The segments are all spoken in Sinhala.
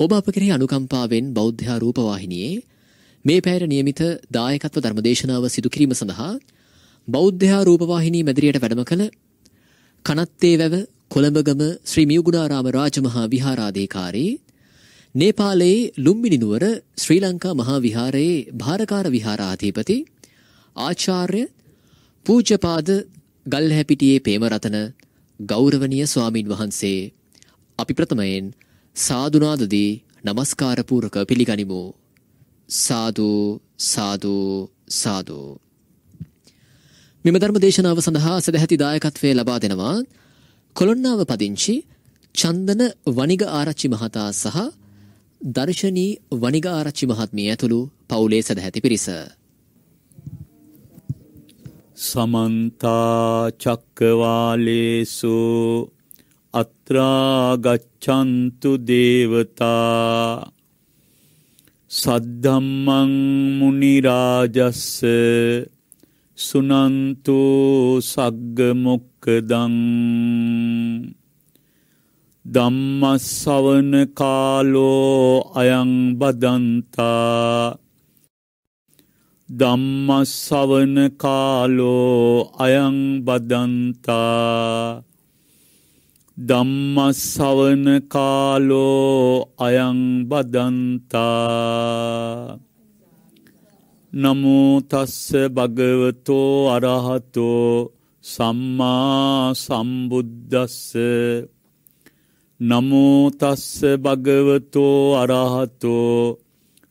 ඔබ අප කෙරෙහි අනුකම්පාවෙන් බෞද්ධා රූපවාහිනියේ මේ පැයට නියමිත දායකත්ව ධර්මදේශනාව සිදු කිරීම සඳහා බෞද්ධා රූපවාහිනී මැදිරියට වැඩම කළ කනත්තේ වැව කොළඹගම ශ්‍රී මියුගුණාරාම රාජමහා විහාරාධිකාරී නේපාලයේ ලුම්බිනි නුවර ශ්‍රී ලංකා මහා විහාරයේ භාරකාර විහාරාධිපති ආචාර්ය පූජ්‍යපාද ගල්හැපිටියේ පේමරතන ගෞරවනීය ස්වාමින් වහන්සේ. අපි ප්‍රථමයෙන් සාදුනාදදී নমස්කාර පූරක පිළිගනිමු. සාදු සාදු සාදු. මෙම ධර්ම දේශනාව සඳහා සදැහැති දායකත්වය ලබා දෙනවා කොළොන්නාව පදිංචි චන්දන වනිග ආරච්චි මහතා සහ දර්ශනී වනිග ආරච්චි මහත්මිය ඇතුළු පවුලේ සදැහැති පිරිස. සමන්තා චක්කවාලේසු අත්‍රාගච්ඡන්තු දේවතා සද්ධම්මං මුනි රාජස්ස සුනන්තු සග්ග මොක්කදං ධම්මස්සවන කාලෝ අයං බදන්තා ධම්මස්සවන කාලෝ අයං බදන්තා ධම්මස්සවන කාලෝ අයං බදන්තා. නමෝතස්ස භගවතෝ අරහතෝ සම්මා සම්බුද්දස්ස. නමෝතස්ස භගවතෝ අරහතෝ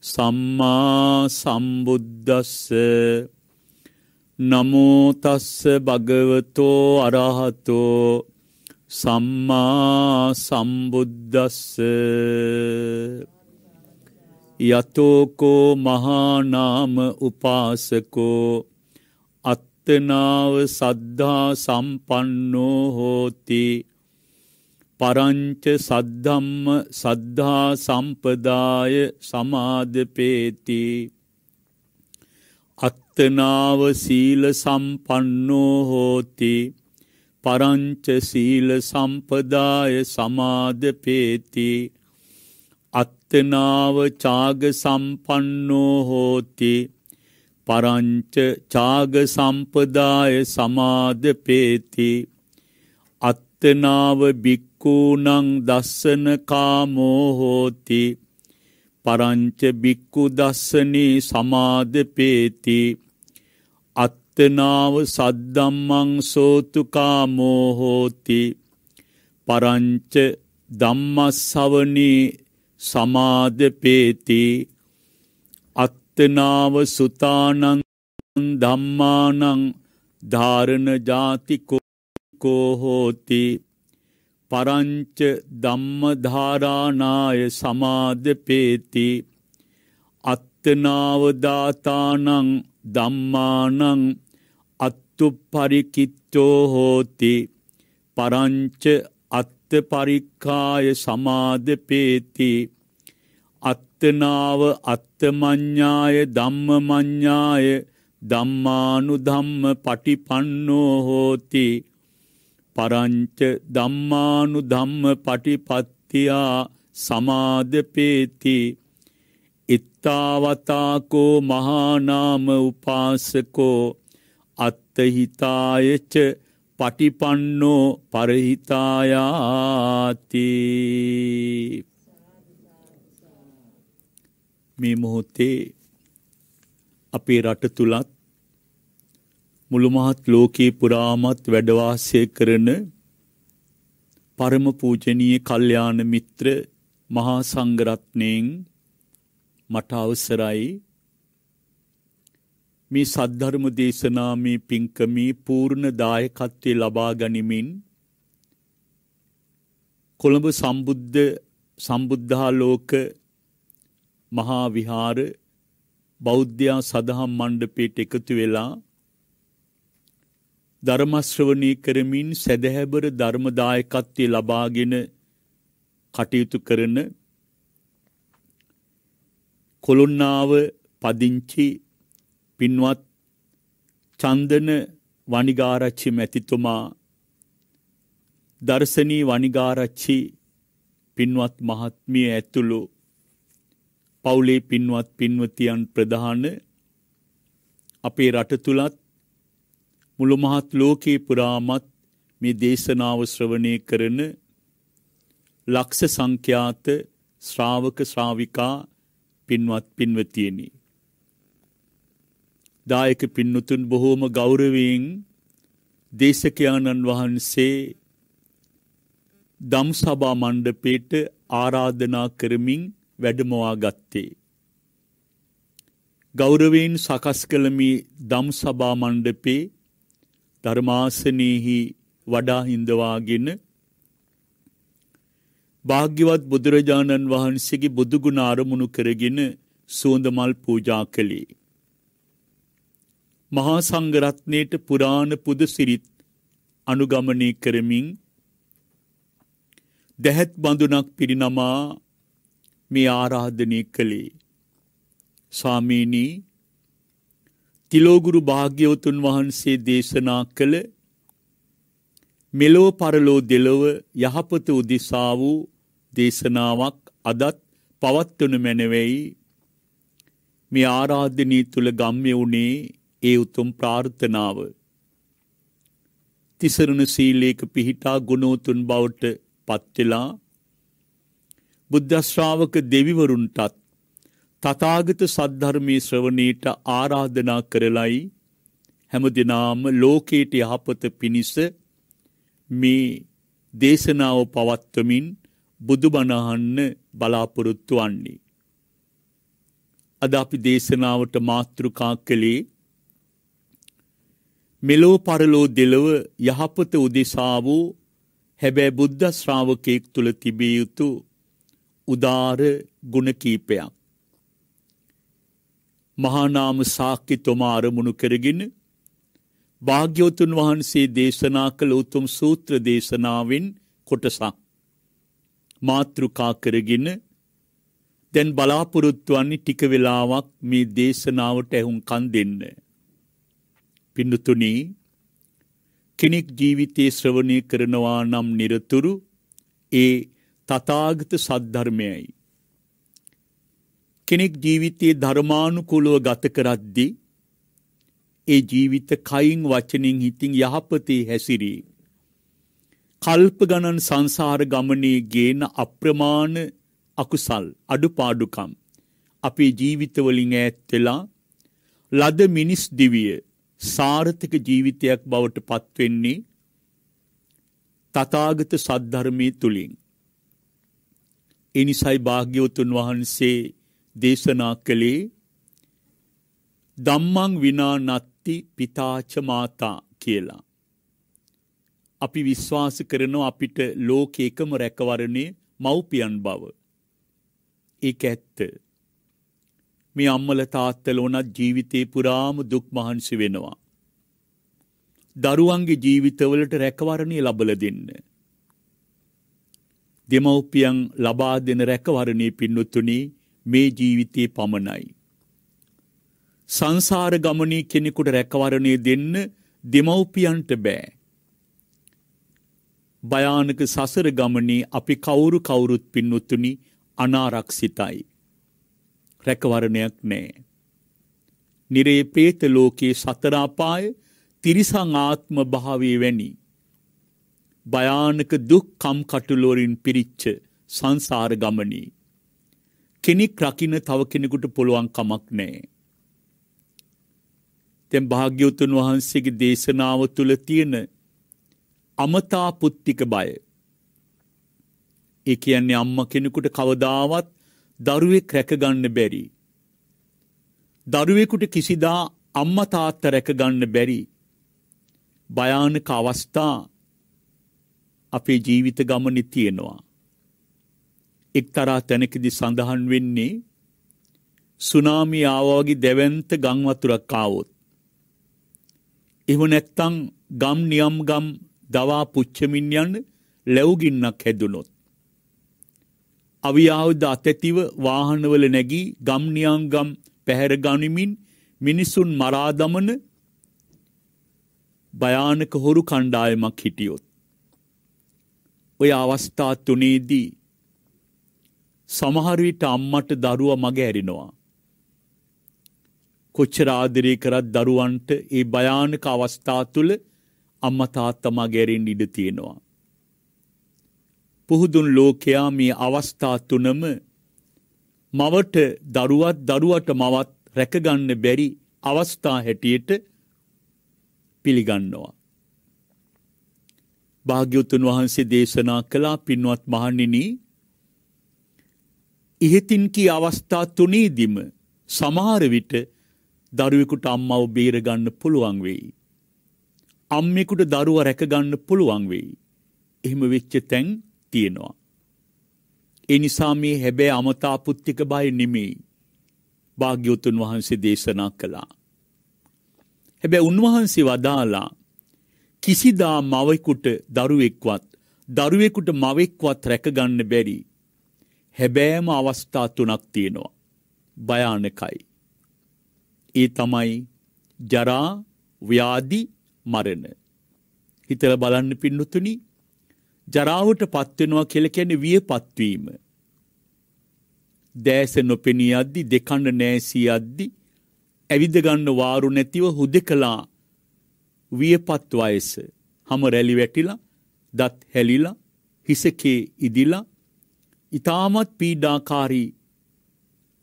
සම්මා සම්බුද්දස්ස. නමෝතස්ස භගවතෝ අරහතෝ සම්මා සම්බුද්දස්ස. යතෝකෝ මහානාම උපාසකෝ. අත්තනාව සද්ධා සම්පන්නෝ හෝති. පරංච සද්ධම්ම සද්ධා සම්පදාය සමාදපේති අත්තනාව සීල සම්පන්නෝ හෝති. පරංච සීල සම්පදාය සමාදපේති අත්තනාව චාග සම්පන්නෝ හෝති. පරංච චාග සම්පදාය සමාදපේති අත්තනාව බික් භික්කූනං දස්සන කාමෝ හෝති. පරංච බික්කු දස්සනී සමාදපේති අත්තනාව සද්දම්මං සෝතුකාමෝ හෝති පරංච ධම්මස්සවනී සමාදපේති අත්තනාව සුතානං ධම්මානං ධාරණ ජාතිකෝ හෝති පරංච ධම්මධාරානාය සමාදපේති අත්තනාවදාතානං ධම්මානං අත්තුපරිකිත්තෝ හෝති. පරංච අත්තපරික්කාය සමාදපේති අත්තනාව අත්තමඤ්ඤාය ධම්මමඤ්ඤාය ධම්මානු ධම්ම පටිපන්නෝ හෝති. පරංච ධම්මානු ධම්ම පටිපත්තියා සමාදපේති ඉත්තාවතාකෝ මහානාම උපාසකෝ අත්තහිතායච පටිපන්නෝ පරහිතායාති. මේ මොහොතේ අපේ රට තුලත් මුළු මහත් ලෝකේ පුරාමත් වැඩවාසය කරන පරම පූජනීය කල්යාණ මිත්‍ර මහා සංඝරත්නයෙන් මට අවසරයි. මේ සද්ධර්ම දේශනාමේ පින්කමේ පූර්ණ දායකත්වයේ ලබා ගනිමින් කොළඹ සම්බුද්ධ සම්බුද්ධාලෝක මහා විහාර බෞද්ධ සදහම් මණ්ඩපයට එකතු වෙලා ධර්මශ්‍රවණී කරමින් සැදැහැබර ධර්මදායකත්වය ලබාගෙන කටයුතු කරන කොළුන්නාව පදිංචි පින්වත් චන්දන වනිගාරච්චි මැතිතුමා දර්ශනී වනිගාරච්චි පින්වත් මහත්මිය ඇතුළු පවුලේ පින්වත් පින්වතියන් ප්‍රධාන අපේ රට තුළත් මුළු මහත් ලෝකයේ පුරාමත් මේ දේශනාව ශ්‍රවණය කරන ලක්ෂ සංඛ්‍යාත ශ්‍රාවක ශ්‍රාවිකා පින්වත් පින්වතියනි. දායක පින්නතුන් බොහෝම ගෞරවයෙන් දේශකයාණන් වහන්සේ දම් සභා මණ්ඩපේට ආරාධනා කරමින් වැඩමවා ගත්තේ. ගෞරවයෙන් සකස් කළ මේ දම් සභා මණ්ඩපේ ධර්මාසනයෙහි වඩා හිඳවාගෙන භාග්‍යවත් බුදුරජාණන් වහන්සේගේ බුදුගුණ අරමුණු කරගෙන සුවඳ මල් පූජා කළේ. මහා සංඝරත්නයට පුරාණ පුද සිරිත් අනුගමනය කරමින් දැහැත් බඳුනක් පිරිනමා මේ ආරාධනය කළේ. ස්වාමීනී තිලෝගුරු භාග්‍යවතුන් වහන්සේ දේශනා කළ මෙලෝ පරලෝ දෙලොව යහපත උදෙසා වූ දේශනාවක් අදත් පවත්වනු මැනවෙයි මේ ආරාධනී තුළ ගම්ය වුණේ ඒ උතුම් ප්‍රාර්ථනාව. තිසරණ සීලේක පිහිටා ගුණෝතුන් බවට පත්වෙලා බුද්ධශ්‍රාවක දෙවිවරුන්ටත් තථාගත සද්ධර්මයේ ශ්‍රවණීට ආරාධනා කරලයි හැම දිනාම ලෝකයට යහපත පිණිස මේ දේශනාව පවත්වමින් බුදුබණ අහන්න බලාපොරොත්තු වන්නේ. අද අපි දේශනාවට මාතෘකා කළේ මෙලෝ පරලෝ දෙලව යහපත උදෙසා වූ හැබැයි බුද්ධ ශ්‍රාවකයෙක් තුල තිබිය යුතු උදාර ගුණ කීපයක්. මහානාම සාක්‍යතුමා අරමුණු කරගෙන භාග්‍යවතුන් වහන්සේ දේශනා කළ උතුම් සූත්‍ර දේශනාවෙන් කොටසක් මාතෘකා කරගෙන දැන් බලාපොරොත්තු වන්නේ ටික වෙලාවක් මේ දේශනාවට ඇහුම්කන් දෙන්න. පින්නතුනි කෙනෙක් ජීවිතයේ ශ්‍රවණය කරනවා නම් নিরතුරු ඒ තථාගත සද්ධර්මයයි. කෙනෙක් ජීවිතයේ ධර්මානුකූලව ගත කරද්දී ඒ ජීවිත කයින් වචනින් හිතින් යහපතේ හැසිරී. කල්ප ගණන් සංසාර ගමනේ ගේන අප්‍රමාණ අකුසල් අඩුපාඩුකම් අපේ ජීවිතවලින් ඈත් වෙලා ලද මිනිස් දිවිය සාර්ථක ජීවිතයක් බවට පත්වෙන්නේ තථාගත සද්ධර්මයේ තුලින්. එනිසයි භාග්‍යවතුන් වහන්සේ දේශනා කළේ ධම්මං විනා නත්ති පිතාච මාතා කියලා. අපි විශ්වාස කරනවා අපිට ලෝකේ එකම රැකවරණේ මව්පියන් බව. ඒක ඇත්ත. මේ අම්මල තාත්තල උනත් ජීවිතේ පුරාම දුක් මහන්සි වෙනවා. දරුවන්ගේ ජීවිතවලට රැකවරණේ ලබලා දෙන්න. දෙමව්පියන් ලබා දෙන රැකවරණේ පින්නතුණි මේ ජීවිතේ පමණයි. සංසාර ගමනේ කෙනෙකුට රැකවරණේ දෙන්න දෙමව්පියන්ට බෑ. භයානක සසර ගමනේ අපි කවුරු කවුරුත් පින්නතුනි අනාරක්ෂිතයි. රැකවරණයක් නෑ. නිරේ පේත ලෝකයේ සතර අපාය තිරිසං ආත්ම භාවයේ වැනි. භයානක දුක් කම්කටොළුවරින් පිරිච්ච සංසාර ගමනේ. කෙනෙක් රකින්න තව කෙනෙකුට පුළුවන් කමක් නෑ. දැන් භාග්‍යවතුන් වහන්සේගේ දේශනාව තුල තියෙන අමතා පුත්තික බය. ඒ කියන්නේ අම්මා කෙනෙකුට කවදාවත් දරුවෙක් රැකගන්න බැරි. දරුවෙකුට කිසිදා අම්මා තාත්තා රැකගන්න බැරි. භයානක අවස්ථා අපේ ජීවිත ගමනේ තියෙනවා. එක්තරා තැනකදී සඳහන් වෙන්නේ සුනාමි ආවා වගේ දැවැන්ත ගම් වතුරක් ආවොත් එහෙම නැත්නම් ගම් නියම් ගම් දවා පුච්චමින් යන ලැබුගින්නක් හැදුනොත්. අවියාවුද අතැතිව වාහනවල නැගී ගම් නියම් ගම් පැහැර ගනිමින් මිනිසුන් මරා දමන භයානක හොරු කණ්ඩායමක් හිටියොත්. ඔය අවස්ථා තුනේදී සමහර විට අම්මට දරුවා මග ඇරිනවා. කොච්චර ආදරය කරත් දරුවන්ට ඒ භයානක අවස්ථා තුළ අම්මා තාත්තා මග ඇරෙන්න ඉඩ තියෙනවා. පුහුදුන් ලෝකයා මේ අවස්ථා තුනම මවට දරුවත් දරුවට මවත් රැකගන්න බැරි අවස්ථා හැටියට පිළිගන්නවා. භාග්‍යවතුන් වහන්සේ දේශනා කළා පින්වත් මහණෙනි ඉහතින් කී අවස්ථා තුනේදීම සමහර විට දරුවෙකුට අම්මව බේරගන්න පුළුවන් වෙයි. අම්මෙකුට දරුවා රැකගන්න පුළුවන් වෙයි. එහෙම වෙච්ච තැන් තියෙනවා. ඒ නිසා මේ හැබැයි අමතා පුත්තික බය නෙමෙයි. භාග්‍යවතුන් වහන්සේ දේශනා කළා. හැබැයි උන්වහන්සේ වදාලා කිසිදා මවෙකුට දරුවෙක්වත් දරුවෙකුට මවෙක්වත් රැකගන්න බැරි හැබෑම අවස්ථා තුනක් තියෙනවා. භයානකයි. ඒ තමයි ජරා ව්‍යාධි මරණ. හිතල බලන්න පින්නතුනි ජරාවට පත්වෙනවා කියල කැන විය පත්වීම. දෑස නොපෙනී අද්දි දෙකන්න නෑසී අද්දි ඇවිදගන්න වාරු නැතිව හුදෙ කලා වියපත් වයස හම රැලි වැටිලා දත් හැලිලා හිසකේ ඉදිලා ඉතාමත් පීඩාකාරී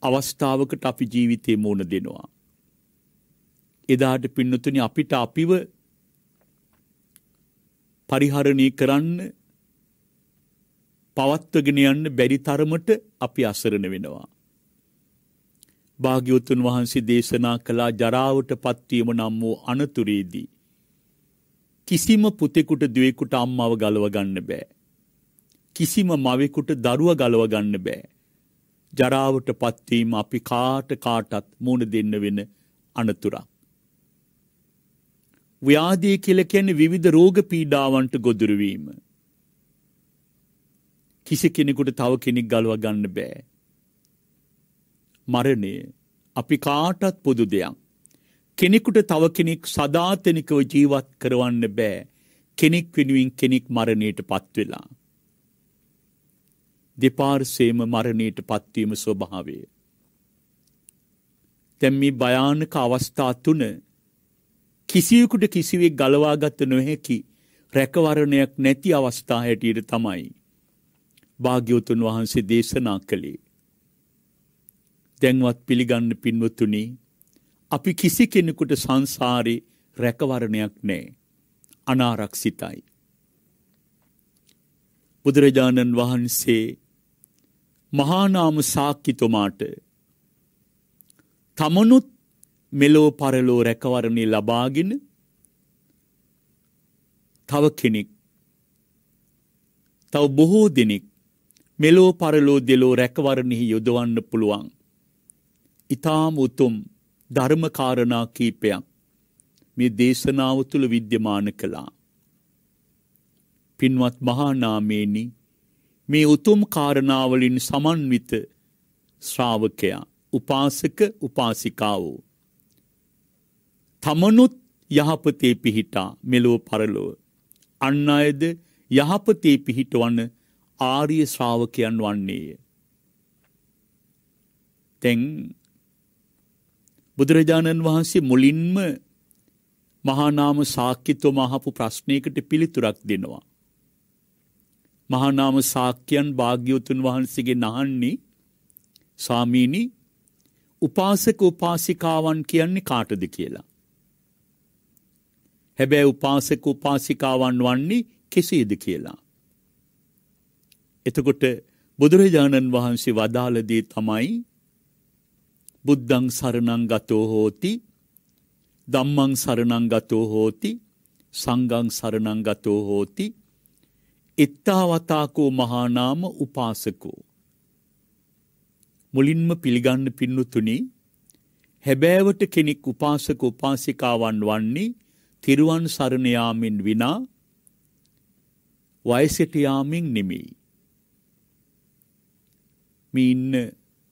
අවස්ථාවකට අපි ජීවිතය මෝන දෙනවා. එදාට පින්නතුනි අපිට අපිව පරිහරණය කරන්න පවත්වගෙන යන්න බැරි තරමට අපි අසරණ වෙනවා. භාග්‍යවතුන් වහන්සේ දේශනා කළා ජරාවට පත්වීම නම් වූ අනතුරේදී. කිසිම පුතෙකුට දුවෙකුට අම්මව ගලව ගන්න බෑ. කිසිම මවෙකුට දරුව ගලව ගන්න බෑ. ජරාවට පත්වීම අපි කාට කාටත් මුණ දෙන්න වෙන අනතුරක්. ව්‍යාධිය කියල කැන විවිධ රෝග පීඩාවන්ට ගොදුරවීම. කිසි කෙනෙකුට තව කෙනෙක් ගලව ගන්න බෑ. මරණය අපි කාටත් පොදු දෙයක්. කෙනෙකුට තව කෙනෙක් සදාතනිකව ජීවත් කරවන්න බෑ කෙනෙක් වෙනුවෙන් කෙනෙක් මරණයට පත්වෙලා. දෙපාර්සේම මරණයට පත්වීම ස්වභාවය. තැම්මි භයානක අවස්ථා තුන කිසියකුට කිසිවෙක් ගලවාගත්ත නොහැකි රැකවරණයක් නැති අවස්ථා හැටියට තමයි. භාග්‍යවතුන් වහන්සේ දේශනා කළේ. දැන්වත් පිළිගන්න පින්වතුනි අපි කිසි කෙනෙකුට සංසාරේ රැකවරණයක් නෑ. අනාරක්ෂිතයි. බුදුරජාණන් වහන්සේ මහානාම සාක්කිතුමාට තමනුත් මෙලෝ පරලෝ රැකවරණය ලබාගෙන තව කෙනෙක් තව බොහෝ දෙනෙක් මෙලෝ පරලෝ දෙලෝ රැකවරණෙහි යොදවන්න පුළුවන්. ඉතාම උතුම් ධර්මකාරණා කීපයක් මේ දේශනාව තුළ විද්‍යමාන කළා. පින්වත් මහානාමේනි මේ උතුම් කාරණාවලින් සමන්විත ශ්‍රාවකයා උපාසක උපාසිකාවෝ. තමනුත් යහපතේ පිහිටා මෙලෝ පරලොව. අන්න අයද යහපතේ පිහිටවන්න ආර්ය ශ්‍රාවකයන් වන්නේය. තැන් බුදුරජාණන් වහන්සේ මුලින්ම මහානාම සාක්‍යතුම අහපු ප්‍රශ්නයකට පිළිතුරක් දෙනවා. මහානාම සාක්‍යයන් භාග්‍යවතුන් වහන්සේගේ නහන්නේ සාමීනි උපාසක උපාසිකාවන් කියන්නේ කාටද කියලා. හැබැයි උපාසක උපාසිකාවන් වන්නේ කෙසේද කියලා. එතකොට බුදුරජාණන් වහන්සේ වදාළදී තමයි බුද්ධං සරණං ගතෝ හෝති ධම්මං සරණං ගතෝ හෝති සංඝං සරණං ගතෝ හෝති. එත්තාවතාකෝ මහානාම උපාසකෝ. මුලින්ම පිළිගන්න පින්නතුනි හැබෑවට කෙනෙක් උපාසක උපාසිකාවන් වන්නේ තිරුවන් සරණ යාමෙන් විනා වයසට යාමෙන් නෙමෙයි. මේ ඉන්න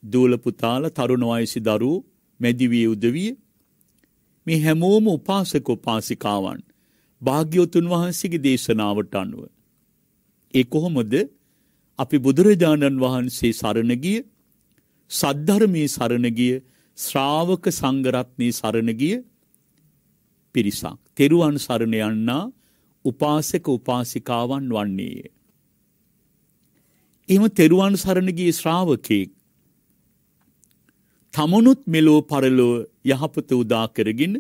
දූල පුතාල තරුණ වයසි දරුවෝ මැදිවිය උදවිය මේ හැමෝම උපාසක උපාසිකාවන් භාග්‍යවතුන් වහන්සේගේ දේශනාවට අනුව ඒ කොහොමද අපි බුදුරජාණන් වහන්සේ සරණ ගිය සද්ධර්මයේ සරණ ගිය ශ්‍රාවක සංඝරත්නයේ සරණ ගිය පිරිසක්. තෙරුවන් සරණ යන්නා උපාසක උපාසිකාවන් වන්නේය. එම තෙරුවන් සරණ ගිය ශ්‍රාවකෙක් තමනුත් මෙලෝ පරලෝ යහපත උදා කරගෙන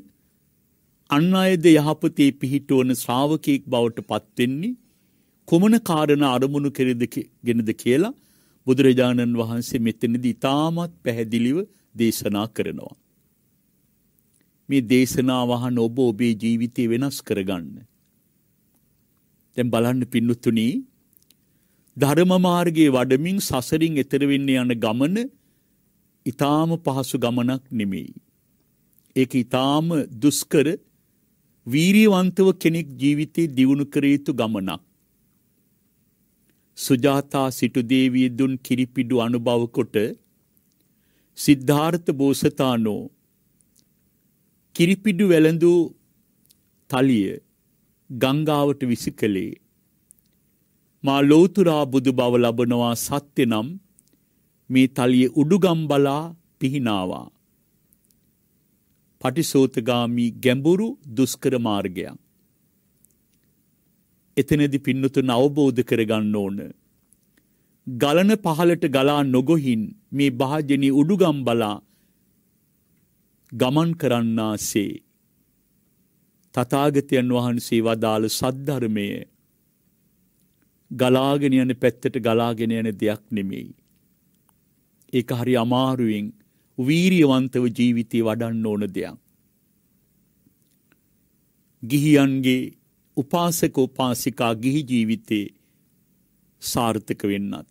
අන් අයද යහපතේ පිහිටුවන ශ්‍රාවකයෙක් බවට පත්වෙන්නේ කුමන කාරණ අරමුණු කෙරෙද ගෙනද කියලා බුදුරජාණන් වහන්සේ මෙතනදී ඉතාමත් පැහැදිලිව දේශනා කරනවා. මේ දේශනාව අහන ඔබ ඔබේ ජීවිතය වෙනස් කරගන්න. දැන් බලන්න පින්නතුණී ධර්ම මාර්ගයේ වඩමින් සසරින් එතර වෙන්න යන ගමන ඊටාම පහසු ගමනක් නෙමෙයි. ඒක ඊටාම දුෂ්කර වීරියවන්තව කෙනෙක් ජීවිතේ දියුණු කර යුතු ගමනක්. සුජාතා සිටු දේවිය දුන් කිරිපිඩු අනුභව කොට සිද්ධාර්ථ බෝසතාණෝ කිරිපිඩු වැළඳු තලිය ගංගාවට විසි කළේ මා ලෝතුරා බුදු බව ලබනවා සත්‍ය නම් මේ තලිය උඩුගම් බලා පිහිනාවා පටිසෝතගාමී ගැඹුරු දුස්කර මාර්ගයක්. එතනදි පින්නතුන් අවබෝධ කරගන්න ඕන. ගලන පහලට ගලා නොගොහින් මේ භාජනී උඩුගම් බලා ගමන් කරන්නාසේ. තතාගතයන් වහන්සේ වදාළ සද්ධර්මය ගලාගෙන යන පැත්තට ගලාගෙන යන දෙයක් නෙමෙයි. ඒක හරි අමාරුවෙන් වීරියවන්තව ජීවිතය වඩන්න ඕන දෙයක්. ගිහියන්ගේ උපාසක උපාසිකා ගිහි ජීවිතේ සාර්ථක වෙන්නත්.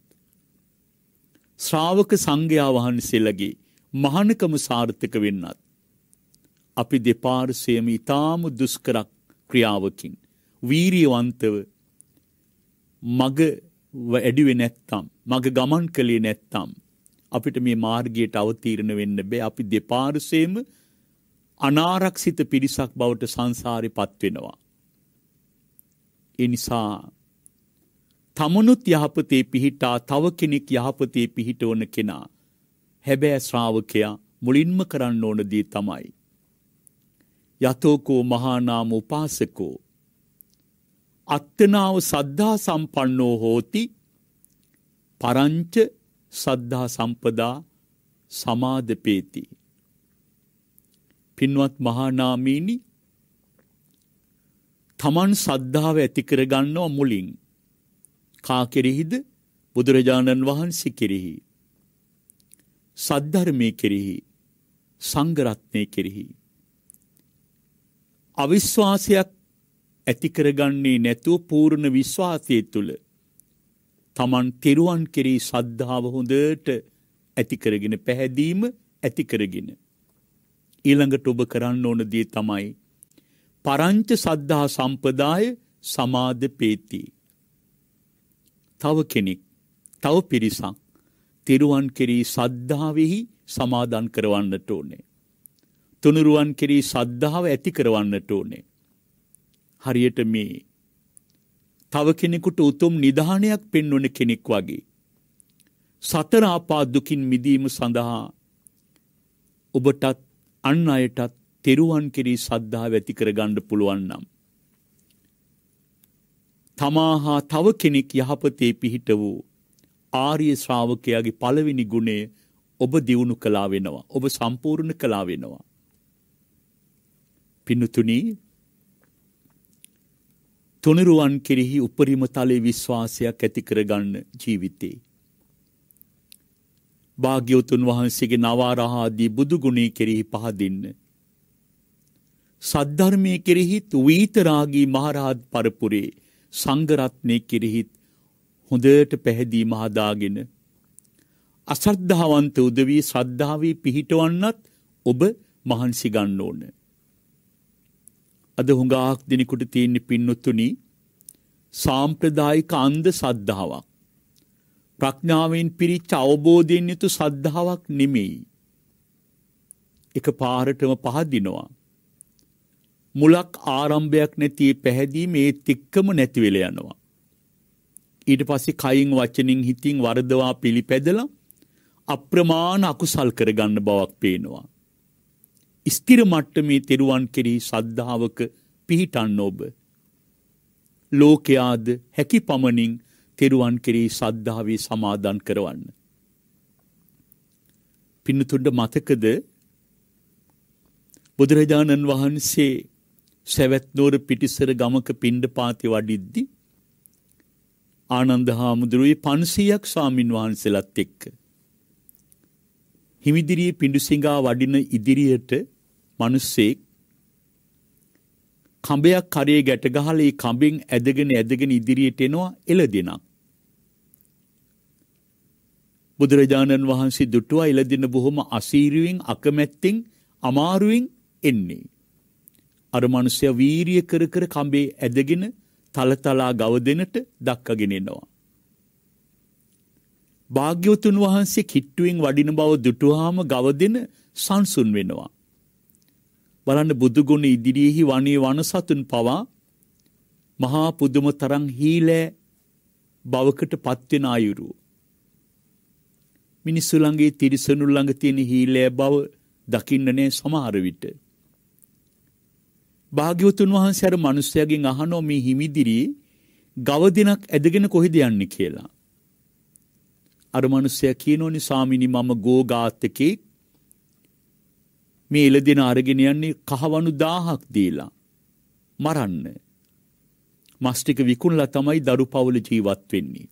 ශ්‍රාවක සංඝයා වහන්සේලගේ මහනකම සාර්ථක වෙන්නත්. අපි දෙපාර්සයම ඉතාම දුස්කරක් ක්‍රියාවකින්. වීරියවන්තව මග වැඩිවෙ නැත්තම් මග ගමන් කළේ නැත්තම් අපිට මේ මාර්ගයට අවතීරණ වෙන්න බෑ අපි දෙපාර්සයම අනාරක්ෂිත පිරිසක් බවට සංසාරි පත්වෙනවා. එනිසා තමනුත් යහපතේ පිහිටා තව කෙනෙක් යහපතේ පිහිටවන කෙනා හැබෑ ශ්‍රාවකයා මුලින්ම කරන්න ඕන දී තමයි. යතෝකෝ මහානාම උපාසකෝ අත්තනාව සද්ධා සම්පන්නෝ හෝති පරංච සද්ධා සම්පදා සමාදපේති. පින්වත් මහානාමීනි තමන් සද්ධාව ඇති කරගන්නවා මුලින්. කා කෙරෙහිද බුදුරජාණන් වහන්සේ කෙරෙහි. සද්ධර්මය කෙරෙහි සංගරත්නය කෙරෙහි. අවිශ්වාසයක් ඇතිකරගන්නේ නැතුව පූර්ණ විශ්වාසය තුළ තමන් තෙරුවන් කෙරෙහි සද්ධාව හොඳට ඇතිකරගෙන පැහැදීම ඇතිකරගෙන. ඊළඟට ඔබ කරන්න ඕන දේ තමයි පරංච සද්ධා සම්පදාය සමාද පේති. තව කෙනෙක් තව පිරිසක් තිරුවන් කෙරී සද්ධාවෙහි සමාදන් කරවන්නට ඕනේ. තුනුරුවන් කෙරී සද්ධාව ඇති කරවන්නට ඕනේ. හරියට මේ තව කෙනෙකුට උතුම් නිධානයක් පෙන්වන කෙනෙක් වගේ. සතර ආපා දුකින් මිදීම සඳහා ඔබටත් අන් අයටත් තෙරුවන් කෙරී සද්ධාව ඇති කරගන්න පුළුවන් නම්. තමා හා තව කෙනෙක් යහපතේ පිහිට වූ ආර්ය ශ්‍රාවකයාගේ පළවෙනි ගුණය ඔබ දියුණු කළා වෙනවා. ඔබ සම්පූර්ණ කළා වෙනවා. පින්තුනි තුනුරුවන් කෙරෙහි උපරිම තලයේ විශ්වාසයක් ඇති කරගන්න ජීවිතේ. භාග්‍යවතුන් වහන්සේගේ නවාරහාදී බුදුගුණේ කෙරෙහි පහදින්න. සද්ධර්මය කෙරෙහිත් වීතරාගී මහරහත් පරපුරේ සංගරත්නය කෙරෙහිත් හොඳට පැහැදීම හදාගෙන. අසද්ධාවන්ත උදවී ශ්‍රද්ධාවී පිහිටවන්නත් ඔබ මහන්සි ගන්න ඕන. අද හුඟාක් දෙනෙකුට තියෙන පින්නොත්තුනි සාම්ප්‍රදායික අන්ද සද්ධාවක්. ප්‍රඥාවෙන් පිරිච්ච අවබෝධයෙන් යුතු සද්ධාාවක් නෙමෙයි. එක පාරටම පහදිනවා. මුලක් ආරම්භයක් නැති පැහැදීම ඒත් එක්කම නැතිවෙල යනවා. ඊට පස්සේ කයින් වචනින් හිතින් වරදවා පිළිපැදලා අප්‍රමාණ අකුසල් කරගන්න බවක් පේනවා. ස්ථිර මට්ටමේ තෙරුවන් කෙරෙහි සද්ධාවක පිහිටන්න ඔබ. ලෝකයාද හැකි පමණින් තෙරුවන් කෙරෙහි සද්ධාවේ සමාදන් කරවන්න. පින්නතුන්ට මතකද බුදුරජාණන් වහන්සේ සැවැත්නෝර පිටිසර ගමක පිණ්ඩ පාති වඩිද්දි ආනන්ද හාමුදුරුවේ පන්සීයක් ස්වාමින් වහන්සේලත් එක්ක. හිමිදිරියේ පිඬුසිඟා වඩින ඉදිරියට මිනිස්සෙක් කඹයක් කරේ ගැට ගහලා ඒ කඹෙන් ඇදගෙන ඇදගෙන ඉදිරියට එනවා එළදෙනක්. බුදුරජාණන් වහන්සේ දුටුවා එළදෙන බොහොම අසීරුවෙන් අකමැත්තෙන් අමාරුවෙන් එන්නේ. අර මිනිස්සයා වීරිය කර කර කඹේ ඇදගෙන තලතලා ගවදෙනට දක්කගෙන එනවා. භාග්‍යවතුන් වහන්සේ කිට්ටුවෙන් වඩින බව දුටුවාම ගවදෙන සංසුන් වෙනවා. බලන්න බුදුගුණ ඉදිරියෙහි වනේ වනසතුන් පවා මහා පුදුම තරම් හීලෑ බවකට පත්වෙන අයුරු. මිනිස්සු ළඟේ තිරිසනු ළඟ තියෙන හීලෑ බව දකින්න නෑ සමහර විට. භාග්‍යවතුන් වහන්සේ අර මිනිස්යාගෙන් අහනෝ මේ හිමිදිරියේ ගව දිනක් ඇදගෙන කොහෙද යන්නේ කියලා. අර මිනිසයා කියනෝනි ස්වාමිනී මම ගෝඝාතකෙක් මේ එළදෙන අරගෙන යන්නේ කහවණු 1000ක් දීලා මරන්න. මස් ටික විකුණලා තමයි දරු පවුල ජීවත් වෙන්නේ.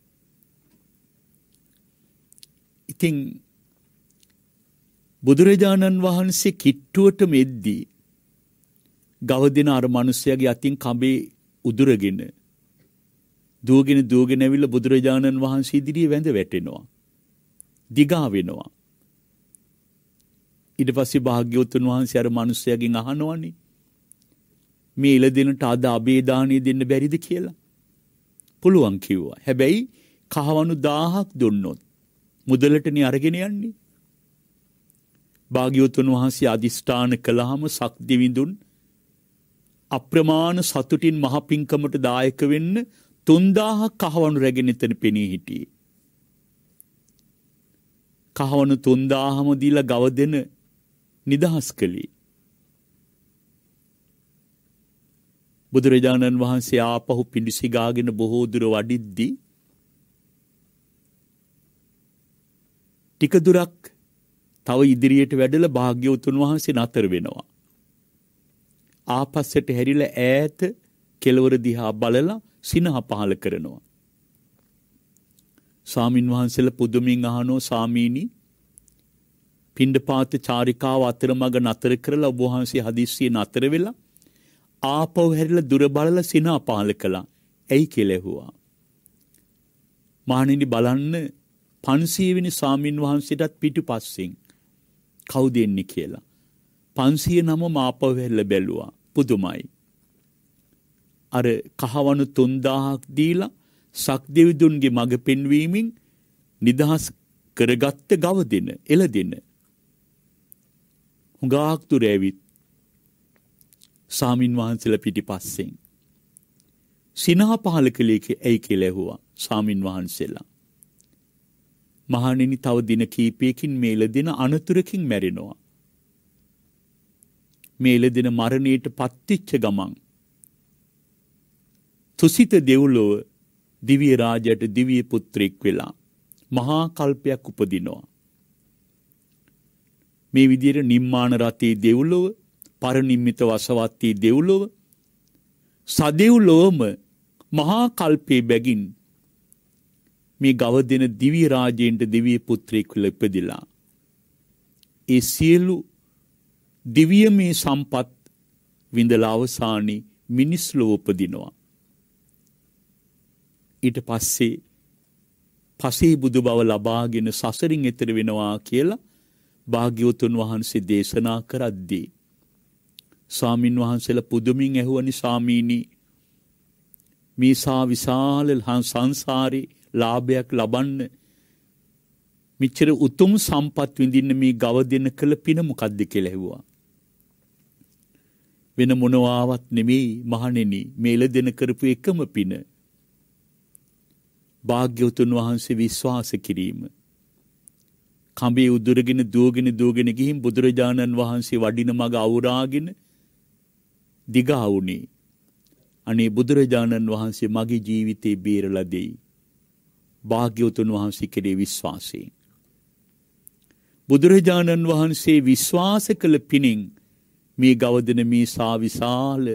ඉතින් බුදුරජාණන් වහන්සේ කිට්ටුවට මෙද්දී ගවදින අර මිනිස්සයාගේ අතින් කඹේ උදුරගෙන දුවගෙන දුවගෙන ඇවිල්ලා බුදුරජාණන් වහන්සේ ඉදිරියේ වැඳ වැටෙනවා. දිගා වෙනවා. ඊට පස්සේ භාග්‍යවතුන් වහන්සේ අර මිනිස්සයාගෙන් අහනවනේ මේ ඉලදෙනට අද අබේදානිය දෙන්න බැරිද කියලා. පුළුවන් කිව්වා. හැබැයි කහවණු 1000ක් දුන්නොත් මුදලටනේ අරගෙන යන්නේ. භාග්‍යවතුන් වහන්සේ අදිෂ්ඨාන කළාම සක්දිවිඳුන් අප්‍රමාණ සතුටින් මහ පිංකමට දායක වෙන්න 3000ක් කහවණු රැගෙන එතන පෙනී හිටියේ. කහවණු 3000ම දීලා ගව දෙන නිදහස් කළේ. බුදුරජාණන් වහන්සේ ආපහු පිඬුසිගාගෙන බොහෝ දුර වඩිද්දී ටික දුරක් තව ඉදිරියට වැඩලා භාග්‍යවතුන් වහන්සේ නතර වෙනවා. ආපස්සට හැරිලා ඈත කෙළවර දිහා බලලා සිනහ පහල කරනවා. සාමින් වහන්සේලා පුදුමින් අහනෝ සාමීනි පිණ්ඩපාත චාරිකාව අතරමඟ නතර කරලා ඔබ වහන්සේ හදිස්සියෙන් නතර වෙලා ආපහු හැරිලා දුර බලලා සිනහ පහල කළා. ඇයි කියලා ඇහුවා. මහණෙනි බලන්න 500 වෙනි සාමින් වහන්සේටත් පිටුපස්සෙන් කවුද එන්නේ කියලා. 500 නම මාපව හැල්ල බැලුවා. පුදුමයි. අර කහවණු 3000ක් දීලා සක්දෙවිදුන්ගේ මඟ පෙන්වීමෙන් නිදහස් කරගත්ත ගව දෙන එළ දෙන. හුඟාක් දුර ඇවිත් සාමින් වහන්සේලා පිටිපස්සෙන් සිනහ පහල කළේ ඇයි කියලා ඇහුවා සාමින් වහන්සේලා. මහණෙනි තව දින කීපයකින් මේල දෙන අනතුරකින් මැරෙනවා. මේ එළදෙන මරණයට පත්තිච්ච ගමන්. තුසිත දෙව්ලොව දිවිය රාජයට දිවිය පුත්‍රෙක් වෙලා මහා කල්පයක් උපදිනවා. මේ විදියට නිම්මාන රතේ දෙව්ලොව පරනිම්මිත වසවත්තී දෙව්ලොව සදෙව්ලොවම මහා කල්පේ බැගින් මේ ගව දෙන දිවි රාජයෙන්ට දිවිය පුත්‍රයෙක් වෙලා ඉපදිලා ඒ සියලු දිවියමේ සම්පත් විඳලා අවසානයේ මිනිස් ලොව උපදිනවා. ඊට පස්සේ පසේ බුදු බව ලබාගෙන සසරින් එතර වෙනවා කියලා භාග්‍යවතුන් වහන්සේ දේශනා කරද්දී ස්වාමින් වහන්සේලා පුදුමින් ඇහුවනි ස්වාමීනි මේ සා විශාල සංසාරේ ලාභයක් ලබන්න මෙච්චර උතුම් සම්පත් විඳින්න මේ ගව දෙන කළ පින මොකද්ද කියලා ඇහුවා. වෙන මොනවාවත් නෙමෙයි මහණෙනි මේල දෙන කරපු එකම පින. භාග්‍යවතුන් වහන්සේ විශ්වාස කිරීම. කඹේ උදුරගෙන දුවගෙන දුවගෙන ගිහින් බුදුරජාණන් වහන්සේ වඩින මග අවුරාගෙන දිගා වුණේ. අනේ බුදුරජාණන් වහන්සේ මගේ ජීවිතේ බේරලා දෙයි. භාග්‍යවතුන් වහන්සේ කෙරේ විශ්වාසයෙන්. බුදුරජාණන් වහන්සේ විශ්වාස කළ පිණින් මේ ගවදන මේ සා විශාල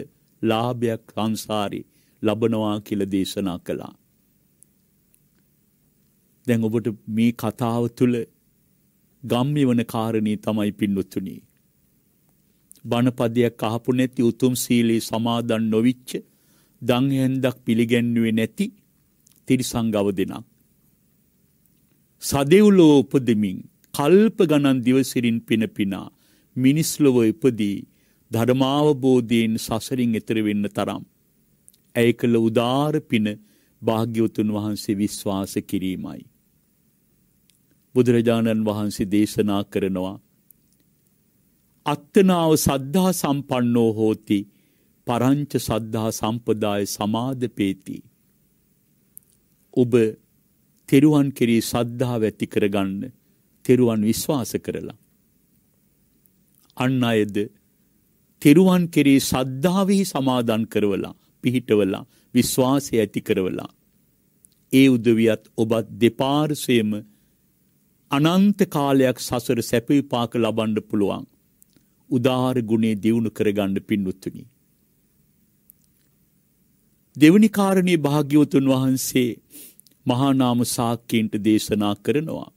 ලාභයක් සංසාරේ ලබනවා කියලා දේශනා කළා. දැන් ඔබට මේ කතාව තුළ ගම්ම්‍ය වන කාරණී තමයි පින්නොත්තුනි. බණපදයක් අහපු නැති උතුම් සීලී සමාදන් නොවිච්ච දංහැන්දක් පිළිගැන්නුවේ නැති තිරිසංගව දෙනක්. සදෙව්ලෝ උපදමින් කල්ප ගණන් දිවසිරින් පින පිනා මිනිස්ලොව ඉපදී ධර්මාවබෝධයෙන් සසරින් එතර වෙන්න තරම්. ඇය කළ උදාර පින භාග්‍යවතුන් වහන්සේ විශ්වාස කිරීමයි. බුදුරජාණන් වහන්සේ දේශනා කරනවා. අත්තනාව සද්ධා සම්පන්නෝ හෝති පරංච සද්ධා සම්පදාය සමාධපේති. ඔබ තෙරුවන් කෙරී සද්ධා වැති කරගන්න තෙරුවන් විශ්වාස කරලා. අන්න අයද තෙරුවන් කෙරේ සද්ධාවෙහි සමාදන් කරවලා පිහිටවලා විශ්වාසය ඇති කරවලා. ඒ උදවියත් ඔබත් දෙපාර්සයම අනන්ත කාලයක් සසර සැපවිපාක ලබන්ඩ පුළුවන්. උදාර ගුණේ දියුණු කරගන්න පින්නුත්තුනි. දෙවනි කාරණයේ භාග්‍යවතුන් වහන්සේ මහානාම සාක්කයන්ට දේශනා කරනවා.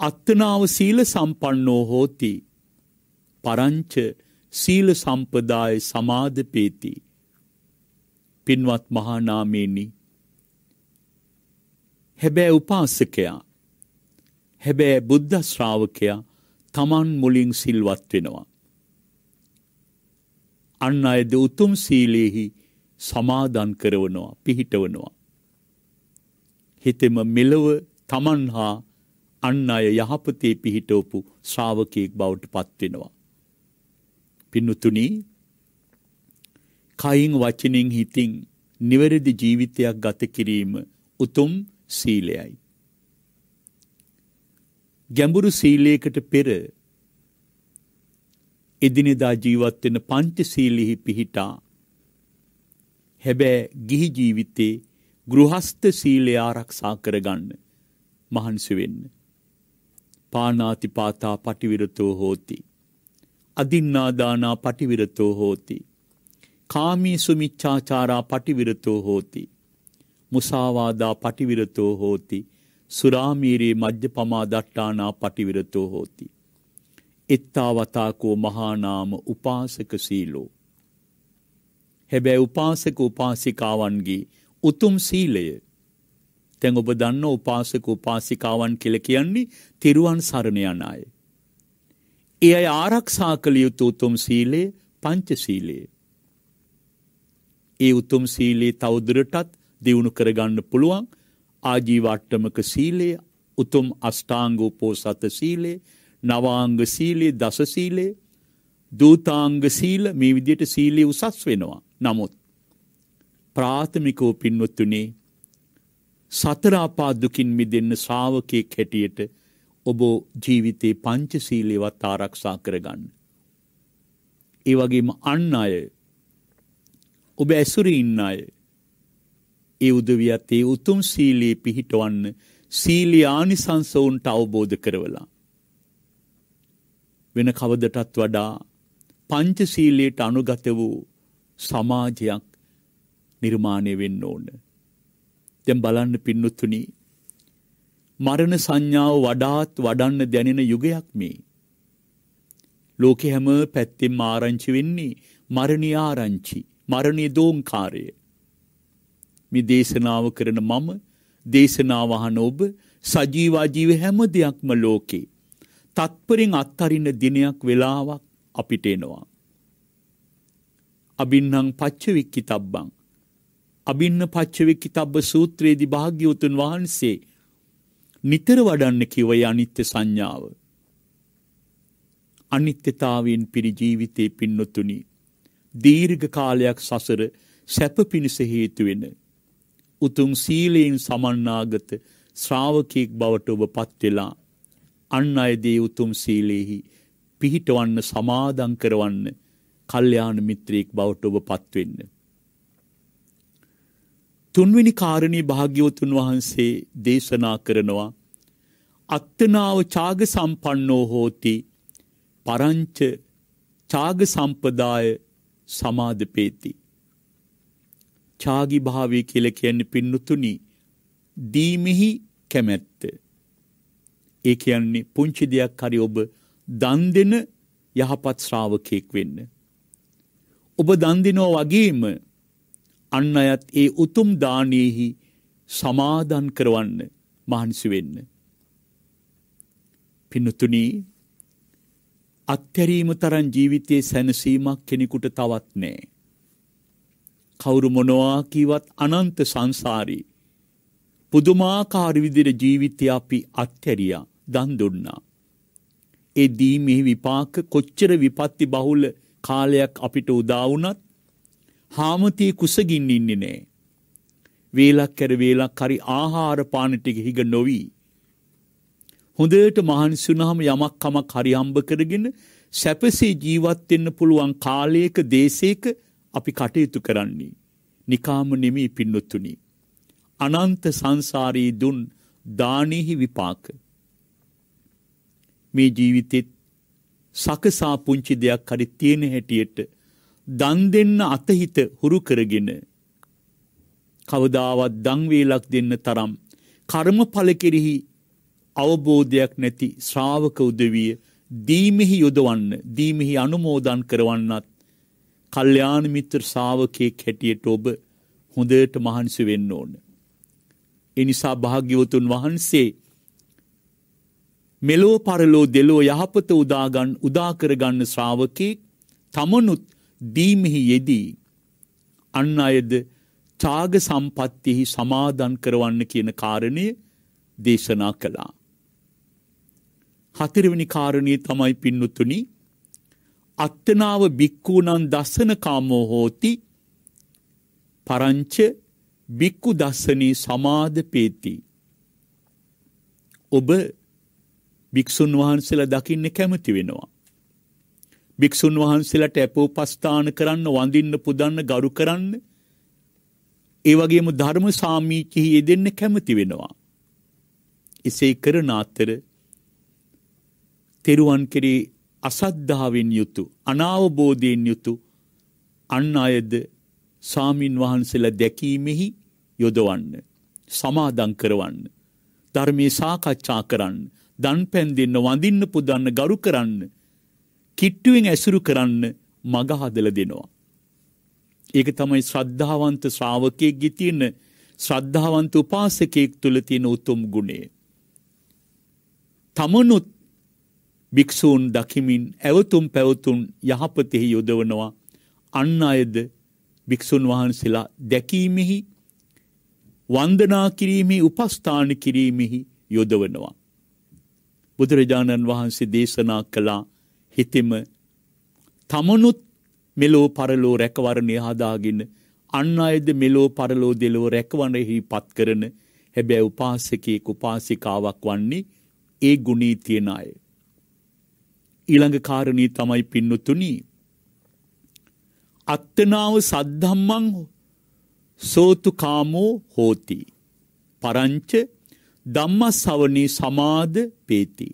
අත්තනාව සීල සම්පන්නෝ හෝති පරංච සීල සම්පදාය සමාධපේති. පින්වත් මහානාමේනි හැබෑ උපාසකයා හැබෑ බුද්ධ ශ්‍රාවකයා තමන් මුලින් සිල්වත් වෙනවා. අන්න අයද උතුම් සීලයෙහි සමාදන් කරවනවා පිහිටවනවා. හිතෙම මෙලව තමන් හා අන්න අය යහපතේ පිහිටවපු ශ්‍රාවකයෙක් බවට පත්වෙනවා. පින්නුතුනි කයින් වචනින් හිතින් නිවැරදි ජීවිතයක් ගත කිරීම උතුම් සීලයයි. ගැඹුරු සීලයකට පෙර එදිනෙදා ජීවත් වෙන පංචශීලෙහි පිහිටා හැබැයි ගිහි ජීවිතේ ගෘහස්ත සීලය ආරක්ෂා කරගන්න මහන්සි වෙන්න. පානාති පාතා පටිවිරතෝ හෝති. අදින්නාදානා පටිවිරතෝ හෝති. කාමී සුමිච්ඡාචාරා පටිවිරතෝ හෝති. මුසාවාදා පටිවිරතෝ හෝති. සුරාමීරේ මජ්්‍ය පමා දට්ටානා පටිවිරතෝ හෝති. එත්තාවතාකෝ මහානාම උපාසක සීලෝ. හැබැයි උපාසක උපාසිකාවන්ගේ උතුම් සීලය තැන් ඔබ දන්න උපාසක උපාසිකාවන් කෙල කියන්නේ තිරුවන් සරණයන අය. ඒ අය ආරක්ෂා කළ යුතු උතුම් සීලේ පංචසීලයේ. ඒ උතුම් සීලේ තවදුරටත් දියුණු කරගන්න පුළුවන් ආජීවට්ටමක සීලය උතුම් අෂ්ටාංග උපෝසත සීලේ නවාංග සීලේ දස සීලේ දූතාංග සීල මේ විදියට සීලේ උසස් වෙනවා. නමුත් ප්‍රාථමිකෝ පින්වත්තුනේ සතරාපා දුකින් මිදෙන්න ශ්‍රාවකයෙක් හැටියට ඔබ ජීවිතේ පංචශීලයවත් ආරක්ෂා කරගන්න. ඒ වගේම අන් අය ඔබ ඇසුරේ ඉන්න අය ඒ උදවියත් ඒ උතුම් සීලයේ පිහිටවන්න සීලී ආනිසංස වුන්ට අවබෝධ කරවලා. වෙන කවදටත් වඩා පංචසීලයට අනුගත වූ සමාජයක් නිර්මාණය වෙන්න ඕන. දැන් බලන්න පින්නතුනි මරණ සංඥාව වඩාත් වඩන්න දැනෙන යුගයක් මේ. ලෝකෙ හැම පැත්තෙන් ආරංචි වෙන්නේ මරණී ආරංචි මරණී දෝංකාරය. මේ දේශනාව කරන මම දේශනාවහන ඔබ සජීවාජීව හැම දෙයක්ම ලෝකේ. තත්පරින් අත්තරින්න දිනයක් වෙලාවක් අපිට එනවා. අබින්නං පච්චවික්කි තබ්බං. අබින්න පච්චවික්කි තබ්බ සූත්‍රයේදි භාග්‍යවතුන් වහන්සේ නිතර වඩන්න කිවය අනිත්‍ය සංඥාව. අනිත්‍යතාවෙන් පිරි ජීවිතේ පින්නොතුනි. දීර්ඝ කාලයක් සසර සැප පිණිස හේතුවෙන උතුම් සීලයෙන් සමන්නාගත ශ්‍රාවකයෙක් බවට ඔබ පත්වෙලා අන් අයදේ උතුම් සීලෙහි පිහිටවන්න සමාදන් කරවන්න කල්යාණ මිත්‍රයෙක් බවට ඔබ පත්වෙන්න. තුන්වෙනි කාරණී භාග්‍යවතුන් වහන්සේ දේශනා කරනවා අත්තනාව චාග සම්පන්නෝ හෝති පරංච චාග සම්පදාය සමාධපේති. චාගි භාවය කියල කියන්නේ පින්නතුනි දීමෙහි කැමැත්ත. ඒ කියන්නේ පුංචි දෙයක් හරි ඔබ දන් දෙන යහපත් ශ්‍රාවකයෙක් වෙන්න. ඔබ දන් දෙනෝ වගේම අන්න අයත් ඒ උතුම් දානයෙහි සමාදන් කරවන්න මහන්සි වෙන්න. පින්නතුනී අත්හැරීම තරන් ජීවිතයේ සැනසීමක් කෙනෙකුට තවත් නෑ. කවුරු මොනවා කීවත් අනන්ත සංසාරී. පුදුමාකාර විදිහට ජීවිතය අපි අත්හැරියා දන් දුන්නා. ඒ දීමෙහි විපාක කොච්චර විපත්ති බහුල කාලයක් අපිට උදා වුණත් හාමතිය කුසගින් ඉන්නේ නෑ. වේලක් කර වේලක් හරි ආහාර පාන ටික හිග නොවී හොඳට මහන්සි වුණාම යමක් කමක් හරි හම්බ කරගෙන සැපසේ ජීවත් වෙන්න පුළුවන් කාලයක දේශයක අපි කටයුතු කරන්නේ. නිකාම නෙමෙයි පින්නොත්තුනි. අනන්ත සංසාරී දුන් දානෙහි විපාක. මේ ජීවිතෙත් සකසා පුංචි දෙයක් හරි තියෙන හැටියට දන් දෙන්න අතහිත හුරු කරගෙන කවදාවත් දංවේලක් දෙන්න තරම් කර්මඵල කෙරෙහි අවබෝධයක් නැති ශ්‍රාවක උදවිය දීමෙහි යොදවන්න දීමෙහි අනුමෝදන් කරවන්නත් කල්්‍යාන මිත්‍ර ශාවකයෙක් හැටියට ඔබ හොඳට මහන්සි වෙන්න ඕන. එනිසා භාග්‍යවතුන් වහන්සේ මෙලෝ පරලෝ දෙලෝ යහපත උදාගන් උදාකරගන්න ශ්‍රාවකයෙක් තමනුත් දීමෙහි යෙදී අන්න අයද චාග සම්පත්තියෙහි සමාදන් කරවන්න කියන කාරණය දේශනා කළා. හතරවෙනි කාරණය තමයි පින්නතුනි අත්තනාව බික්කූනන් දස්සන කාමෝ හෝති පරංච බික්කු දස්සනී සමාධ පේති. ඔබ භික්‍ෂූන් වහන්සේලා දකින්න කැමති වෙනවා. භික්‍ෂූන් වහන්සේලාට ඇපෝ පස්ථාන කරන්න වඳින්න පුදන්න ගරු කරන්න ඒ වගේම ධර්ම සාමීචිහි යෙදෙන්න කැමති වෙනවා. එසේ කරන අතර තෙරුවන් කෙරේ අසද්ධාවෙන් යුතු අනාවබෝධයෙන් යුතු අන්න අයද සාමීන් වහන්සේලා දැකීමෙහි යොදවන්න සමාදන් කරවන්න ධර්මයේ සාකච්ඡා කරන්න දන් පැන් දෙන්න වඳින්න පුදන්න ගරු කරන්න කිට්ටුවෙන් ඇසුරු කරන්න මග හදලා දෙනවා. ඒක තමයි ශ්‍රද්ධාවන්ත ශ්‍රාවකයෙක්ගේ තියෙන ශ්‍රද්ධාවන්ත උපාසකයෙක් තුල තියෙන උතුම් ගුණය. තමනුත් භික්‍ෂූන් දකිමින් ඇවතුම් පැවතුන් යහපතෙහි යොදවනවා අන්න අයද භික්‍ෂූන් වහන්සේලා දැකීමෙහි වන්දනා කිරීමෙහි උපස්ථාන කිරීමෙහි යොදවනවා. බුදුරජාණන් වහන්සේ දේශනා කළා හිතෙම තමනුත් මෙලෝ පරලෝ රැකවරණය හදාගෙන අන්න අයද මෙලෝ පරලෝ දෙලෝ රැකවනෙහි පත් කරන හැබැයි උපාසකයෙක් උපාසිකාවක් වන්නේ ඒ ගුණී තියෙන අය. ඊළඟ කාරණී තමයි පින්නතුනි. අත්තනාව සද්ධම්මං සෝතු කාමෝ හෝති. පරංච ධම්මස්සවනී සමාද පේති.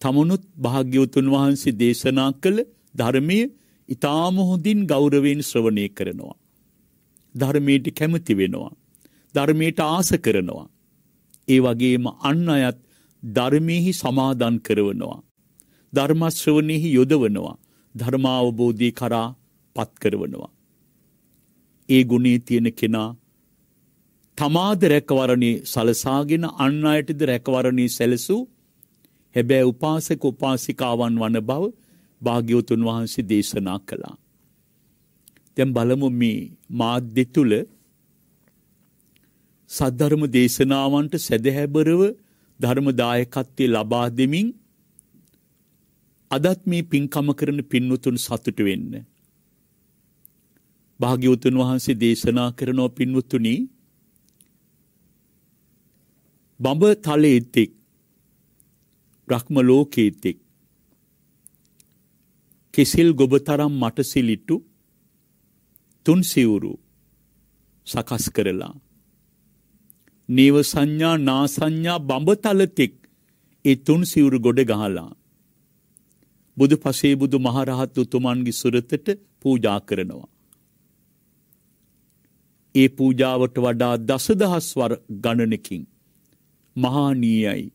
තමනුත් භාග්‍යවතුන් වහන්සේ දේශනා කළ ධර්මය ඉතාම හොඳින් ගෞරවයෙන් ශ්‍රවණය කරනවා. ධර්මයට කැමති වෙනවා. ධර්මයට ආස කරනවා. ඒ වගේම අන්න අයත් ධර්මයෙහි සමාදන් කරවනවා. ධර්මශ්‍රවණයෙහි යොදවනවා. ධර්මාවබෝධය කරා පත් කරවනවා. ඒ ගුණේ තියෙන කෙනා තමාද රැකවරණේ සලසාගෙන අන් අයටද රැකවරණී සැලසූ හැබැයි උපාසක උපාසිකාවන් වන බව භාග්‍යවතුන් වහන්සේ දේශනා කළා. දැන් බලමු මේ මාධ්‍ය තුල සද්ධර්ම දේශනාවන්ට සැදැහැබරව ධර්මදායකත්වය ලබා දෙමින් අදත් මේ පින්කම කරන පින්වතුන් සතුට වෙන්න. භාග්‍යවතුන් වහන්සේ දේශනා කරනෝ පින්වත්තුනි බඹ තලයේතෙක් බ්‍රහ්ම ලෝකේතෙක් කෙසෙල් ගොබ තරම් මට සිලිට්ටු තුන් සිවුරු සකස් කරලා. නේව සංඥා නා සංඥා බඹතලතෙක් ඒ තුන් සිවුරු ගොඩ ගහලා. බුදු පසේ බුදු මහරහත් උතුමන්ගේ සුරතට පූජා කරනවා. ඒ පූජාවට වඩා දසදහස් වර ගණනකින් මහානීයයි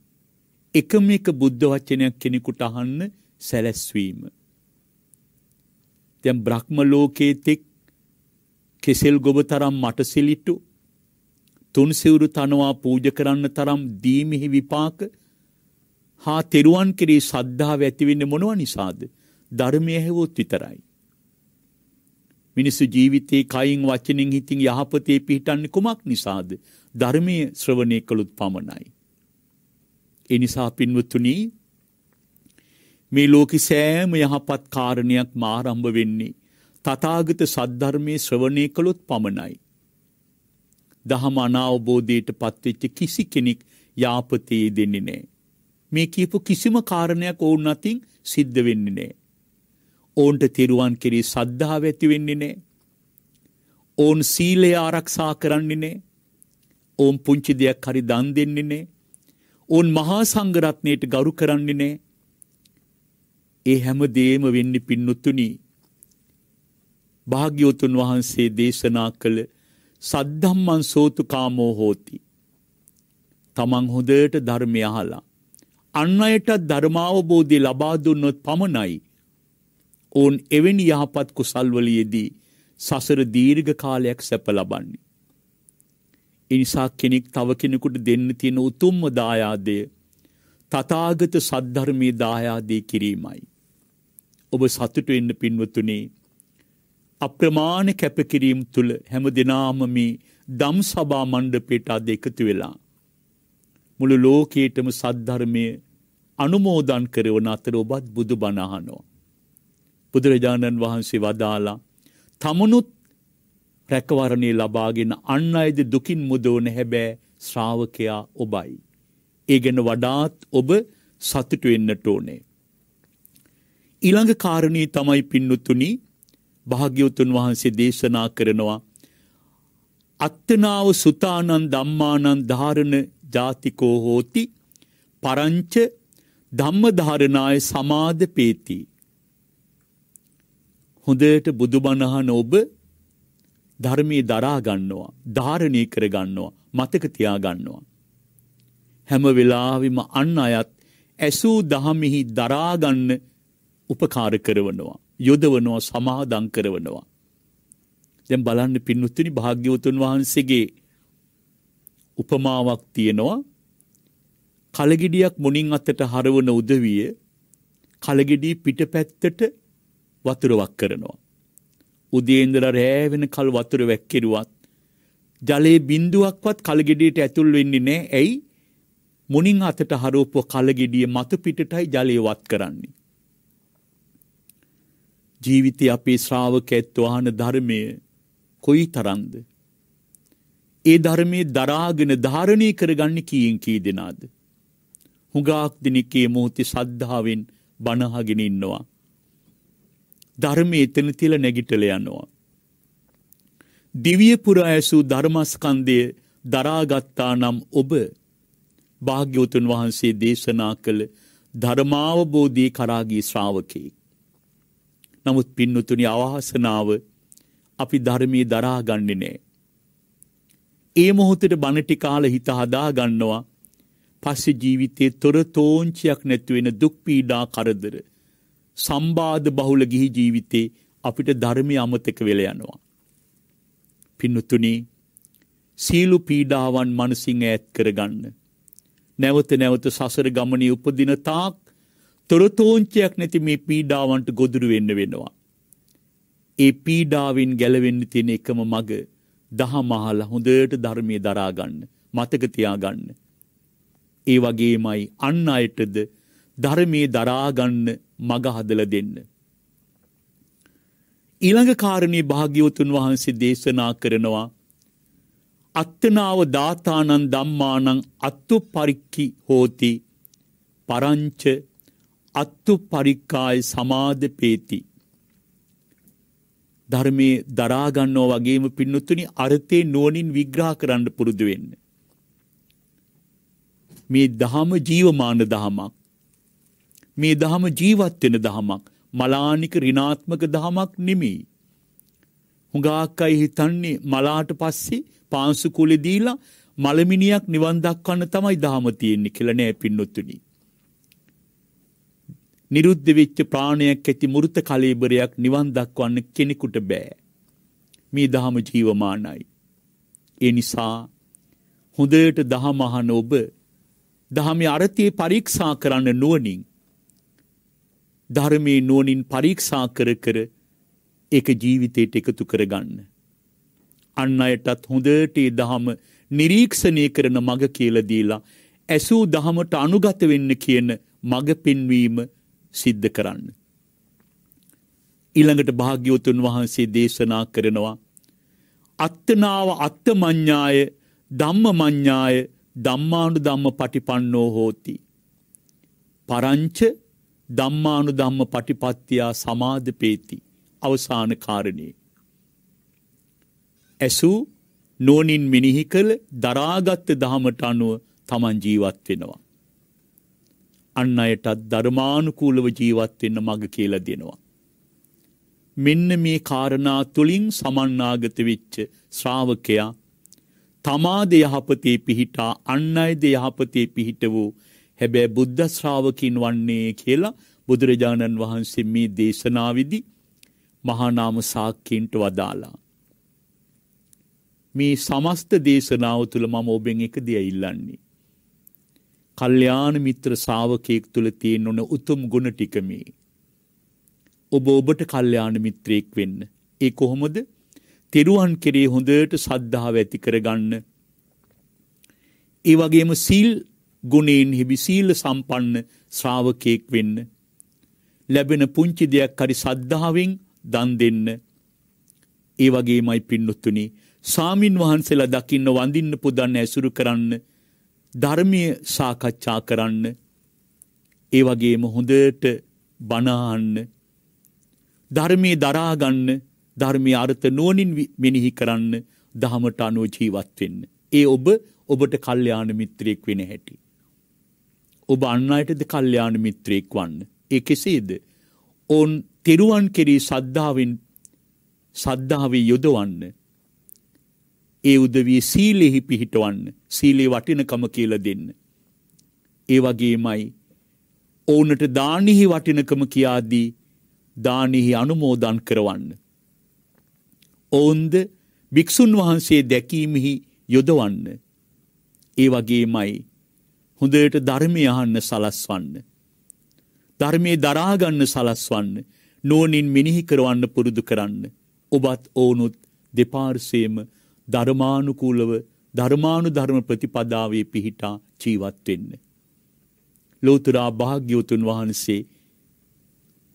එකම එක බුද්ධ වචනයක් කෙනෙකුට අහන්න සැලැස්වීම. දැන් බ්‍රහ්ම ලෝකයේ තෙක් කෙසෙල් ගොබ තරම් මට සිලිට්ටු තුන් සිවුරු තනවා පූජ කරන්න තරම් දීමිහි විපාක හා තෙරුවන් කෙරේ සද්ධාව ඇතිවෙන්න මොනව නිසාද ධර්මය හැවොත් විතරයි. මිනිස්සු ජීවිතේ කයින් වචනින් හිතින් යහපතේ පිහිටන්නේ කුමක් නිසාද ධර්මය ශ්‍රවණය කළුත් පමණයි. එනිසා පින්වතුනි මේ ලෝකෙ සෑම යහපත් කාරණයක් මාරම්භ වෙන්නේ තථාගත සද්ධර්මයේ ශ්‍රවණය කළොත් පමණයි. දහම අනාවබෝධයට පත්වෙච්ච කිසි කෙනෙක් යාපතේ දෙන්නේ නැහැ. මේ කියපු කිසිම කාරණයක් ඔවුන් අතින් සිද්ධ වෙන්නේ නැහැ. ඔවුන්ට තෙරුවන් කෙරෙහි සද්ධාව ඇති වෙන්නේ නැහැ. ඔවුන් සීලය ආරක්ෂා කරන්නේ නැහැ. ඔවුන් පුංචි දෙයක් හරි දන් දෙන්නේ නැහැ. ඔවුන් මහා සංඝරත්නයට ගරු කරන්නේ නැහැ. ඒ හැම දේම වෙන්නේ පින්නතුණි භාග්‍යවතුන් වහන්සේ දේශනා කළ සද්ධම්මන් සෝතු කාමෝ හෝති. තමන් හොඳට ධර්මය අහලා. අන්න අයටත් ධර්මාවබෝධය ලබා දුන්නොත් පමණයි. ඔවුන් එවැනි යහපත් කුසල්වලයේදී සසර දීර්ඝ කාලයක් සැප ලබන්නේ. එනිසා කෙනෙක් තව කෙනෙකුට දෙන්න තියෙන උතුම්ම දායාදය තථාගත සද්ධර්මයේ දායාදේ කිරීමයි. ඔබ සතුටු වෙන්න පින්වතුනි අප්‍රමාණ කැපකිරීම් තුළ හැම දෙනාම මේ දම් සභා මණ්ඩපයට අද එකතු වෙලා මුළු ලෝකයටම සද්ධර්මය අනුමෝදන් කරවන අතර ඔබත් බුදු බණ අහනවා. බුදුරජාණන් වහන්සේ වදාලා තමනුත් රැකවරණේ ලබාගෙන අන් අයද දුකින් මුදවන හැබෑ ශ්‍රාවකයා ඔබයි. ඒ ගැන වඩාත් ඔබ සතුටු වෙන්නට ඕනේ. ඊළඟ කාරණී තමයි පින්නතුනි භාග්‍යවතුන් වහන්සේ දේශනා කරනවා අත්තනාව සුතානන් ධම්මානන් ධාරණ ජාතිකෝ හෝති පරංච ධම්මධාරණාය සමාද පේති. හොඳට බුදුබණහන ඔබ ධර්මයේ දරා ගන්නවා ධාරණය කර ගන්නවා මතක තියා ගන්නවා. හැම වෙලාවෙම අන් අයත් ඇසූ දහමිහි දරාගන්න උපකාර කරවනවා. යොදවනවා සමාදන් කරවනවා. දැන් බලන්න පින්නුත්තුනි භාග්‍යවතුන් වහන්සේගේ උපමාවක් තියෙනවා කලගෙඩියක් මුණින් අතට හරවන උදවිය කලගෙඩිය පිටපැත්තට වතුර වක් කරනවා. උදේ ඉඳලා රෑ වෙනකල් වතුර වැක්කිරුවත් ජලයේ බිඳුවක්වත් කලගෙඩියට ඇතුල් වෙන්නේ නැහැ. ඇයි? මුණින් අතට හරවපුව කලගෙඩිය මතු පිටටයි ජලය වත් කරන්නේ. ජීවිතය අපේ ශ්‍රාවක ඇත්වහන ධර්මය කොයි තරන්ද. ඒ ධර්මයේ දරාගෙන ධාරණය කරගන්න කීයෙන් කී දෙනාද. හුඟාක් දෙනෙකේ මොහොතේ සද්ධාවෙන් බණහගෙන ඉන්නවා. ධර්මය එතන තිල නැගිටල යනවා. දිවියපුර ඇසූ ධර්මස්කන්දය දරාගත්තා නම් ඔබ භාග්‍යවතුන් වහන්සේ දේශනා කළ ධර්මාවබෝධී කරාගී ශ්‍රාවකයෙක්. නමුත් පින්නතුනි අවාසනාව අපි ධර්මයේ දරාගන්නේ නෑ. ඒ මොහොතට බණටි කාල හිත හදා ගන්නවා පස්සේ ජීවිතයේ තොර තෝංචියක් නැතිවෙන දුක් පීඩා කරදර. සම්බාධ බහුල ගිහි ජීවිතේ අපිට ධර්මය අමතක වෙල යනවා. පින්නතුනි සීලු පීඩාවන් මනසිං ඈත් කරගන්න. නැවත නැවත සසර ගමනී උපදින තාක් තොරතෝංචයක් නැති මේ පීඩාවන්ට ගොදුරු වෙන්න වෙනවා. ඒ පීඩාවෙන් ගැලවෙන්න තියෙන එකම මග දහමහල හොඳට ධර්මය දරාගන්න මතක තියාගන්න. ඒ වගේමයි අන්න අයටද ධර්මයේ දරාගන්න මග හදල දෙන්න. ඊළඟ කාරණේ භාග්‍යවතුන් වහන්සේ දේශනා කරනවා අත්තනාව දාතානන් ධම්මානං අත්තු පරික්ඛි හෝති පරංච අත්තු පරික්කාය සමාදපේති ධර්මයේ දරා ගන්නවා වගේම පින්නතුනි අර්ථේ නුවණින් විග්‍රහ කරන්න පුරුදු වෙන්න. මේ දහම ජීවමාන දහමක්. මේ දහම ජීවත් වෙන දහමක්. මලානික ඍණාත්මක දහමක් නෙමෙයි. හුඟක් අය හිතන්නේ මලාට පස්සේ පාංශු කුලේ දීලා මලමිනියක් නිවන් දක්වන්න තමයි දහම තියෙන්නේ කියලා නෑ පින්නොතුනි. නිරුද්ධ වෙච්ච ප්‍රාණයක් ඇති මෘත කලීබරයක් නිවන් දක්වන්න කෙනෙකුට බෑ. මේ දහම ජීවමානයි. ඒ නිසා හොඳට දහම අහන ඔබ දහමේ අර්ථය පරීක්ෂා කරන්න නුවණින් ධර්මයේ නුවණින් පරීක්ෂා කර කර ඒක ජීවිතයට එකතු කරගන්න. අන් අයටත් හොඳට ඒ දහම නිරීක්ෂණය කරන මග කියලා දීලා ඇසූ දහමට අනුගත වෙන්න කියන මග පෙන්වීම සිද්ධ කරන්න. ඊළඟට භාග්‍යවතුන් වහන්සේ දේශනා කරනවා අත්තනාව අත්තමඤ්ඤාය ධම්මමඤ්ඤාය ධම්මානු ධම්ම පටිපන්නෝ හෝති. පරංච ධම්මානු ධම්ම පටිපත්තියා සමාදපේති අවසාන කාරණේ. ඇසූ නෝනින් මිනිහි කළ දරාගත්ත දහමට අනුව තමන් ජීවත් වෙනවා. අන් අයටත් ධර්මානුකූලව ජීවත් වෙන්න මඟ කියලා දෙනවා. මෙන්න මේ කාරණා තුලින් සමන්නාගත වෙච්ච ශ්‍රාවකයා තමාද යහපතේ පිහිටා අන් අයද යහපතේ පිහිට වූ හැබැයි බුද්ධ ශ්‍රාවකින් වන්නේ කියලා බුදුරජාණන් වහන්සේ මේ දේශනාවේදී මහා නාම සාක්‍යන්ට වදාලා. මේ සමස්ත දේශනාව තුළ මම ඔබෙන් එක දෙය ඉල්ලන්නේ. කල්යාණ මිත්‍ර ශාවකයෙක් තුළ තියෙන ඕන උතුම් ගුණ ටික මේ. ඔබ ඔබට කල්යාණ මිත්‍රයෙක් වෙන්න. ඒ කොහොමද? තෙරුවන් කෙරේ හොඳට සද්ධාව ඇති කරගන්න. ඒ වගේම සීල් ගුණයෙන් හිබි සීල සම්පන්න ශ්‍රාවකයෙක් වෙන්න. ලැබෙන පුංචි දෙයක් හරි සද්ධාවෙන් දන් දෙන්න. ඒ වගේමයි පින්නොත්තුනි සාමින් වහන්සේලා දකින්න වඳින්න පුදන්න ඇසුරු කරන්න ධර්මය සාකච්ඡා කරන්න ඒ වගේම හොඳට බණහන්න ධර්මයේ දරාගන්න ධර්මයේ අර්ථ නුවණින් මෙනෙහි කරන්න දහමට අනුව ජීවත් වෙන්න. ඒ ඔබ ඔබට කල්යාණ මිත්‍රයෙක් වෙන හැටි. ඔබ අන් අයටද කල්යාණ මිත්‍රයෙක් වන්න. ඒ කෙසේද? ඕන් තෙරුවන් කෙරෙහි සද්ධාවෙන් සද්ධාවේ යොදවන්න. ඒ උදවිය සීලෙහි පිහිටවන්න. සීලේ වටිනකම කියලා දෙන්න. ඒ වගේමයි ඔවුන්ට දානෙහි වටිනකම කියාදී දානෙහි අනුමෝදන් කරවන්න. ඔවුන්ද භික්ෂුන් වහන්සේ දැකීමෙහි යොදවන්න. ඒ වගේමයි හොඳට ධර්මය අහන්න සලස්වන්න. ධර්මයේ දරාගන්න සලස්වන්න නුවණින් මෙනෙහි කරවන්න පුරුදු කරන්න. ඔබත් ඕනුත් දෙපාර්ශ්වයේම ධර්මානුකූලව ධර්මානු ධර්ම ප්‍රතිපදාවේ පිහිටා ජීවත් වෙන්න. ලෝතුරා භාග්‍යවතුන් වහන්සේ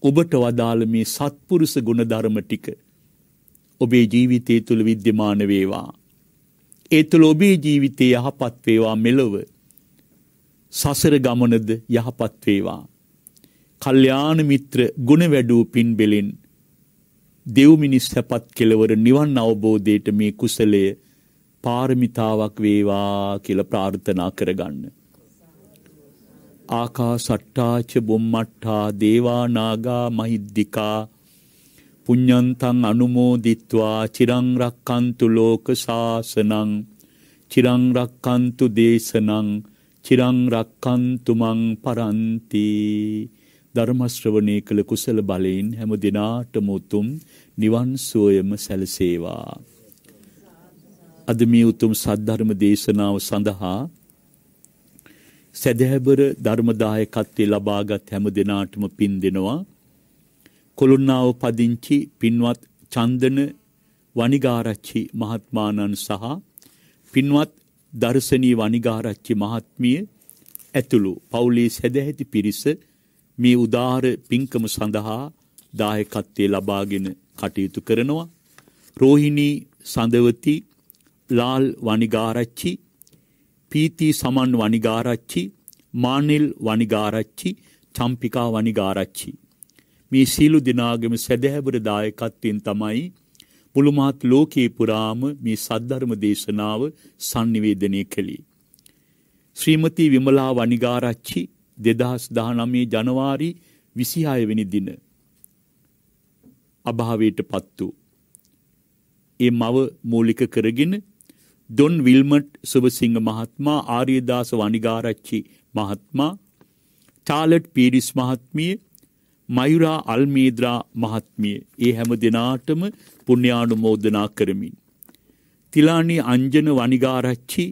ඔබට වදාළ මේ සත්පුරුෂ ගුණධර්ම ටික ඔබේ ජීවිතය තුළ විද්‍යමාන වේවා. ඒ තුළ ඔබේ ජීවිතය යහපත් වේවා මෙලොව. සසර ගමනද යහපත් වේවා. කල්යාණ මිත්‍ර ගුණ වැඩූ පින් බෙලෙන් දෙව් මිනිස් සැපත් කෙලවර නිවන් අවබෝධයට මේ කුසලය පාරමිතාවක් වේවා කියලා ප්‍රාර්ථනා කරගන්න. ආකාසට්ටාච බුම්මට්ටා දේවානාගා මහිද්దికා පුඤ්ඤන්තං අනුමෝදිත්වා චිරං රක්칸තු ලෝක සාසනං චිරං රක්칸තු දේශනං චිරං රක්칸තු මං පරන්ති ධර්ම ශ්‍රවණය කළ කුසල බලයෙන් හැම දිනාටම උතුම් නිවන් සුවයම සැලසේවා අද මේ උතුම් සද්ධර්ම දේශනාව සඳහා සැදැහැබර ධර්මදායකත්වයේ ලබාගත් හැම දෙනාටම පින් දෙනවා. කොළුන්නාව පදිංචි පින්වත් චන්දන වනිගාරච්චි මහත්මානන් සහ පින්වත් දර්ශනී වනිගාරච්චි මහත්මිය ඇතුළු පවුලේ සැදැහැති පිරිස මේ උදාර පින්කම සඳහා දායකත්වයේ ලබාගෙන කටයුතු කරනවා. රෝහිණී සඳවති ලාල් වනිගාරච්චි පීති සමන් වනිගාරච්චි මානෙල් වනිගාරච්චි චම්පිකා වනිගාරච්චි. මේ සීලු දෙනාගම සැදැහැබර දායකත්වයෙන් තමයි මුළුමහත් ලෝකයේ පුරාම මේ සද්ධර්ම දේශනාව සංනිවේදනය කළේ. ශ්‍රීමති විමලා වනිගාරච්චි දෙදහස් දහනමේ ජනවාරි විසිහායවෙනි දින. අභාවයට පත් වූ. ඒ මව මූලික කරගෙන දොන් විල්මට් සුභසිංහ මහත්මා ආර්යදාස වනිගාරච්චි මහත්මා ටාලට් පීරිස් මහත්මිය මයුරා අල්මීද්‍රා මහත්මිය ඒ හැම දෙනාටම පුණ්‍යානුමෝදනා කරමින්. තිලානී අංජන වනිගාරච්චි